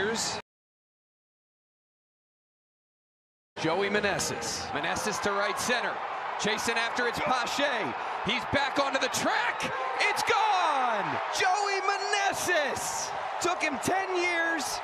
Here's Joey Meneses, Meneses to right center. Chasing after it's Pache. He's back onto the track. It's gone! Joey Meneses Took him 10 years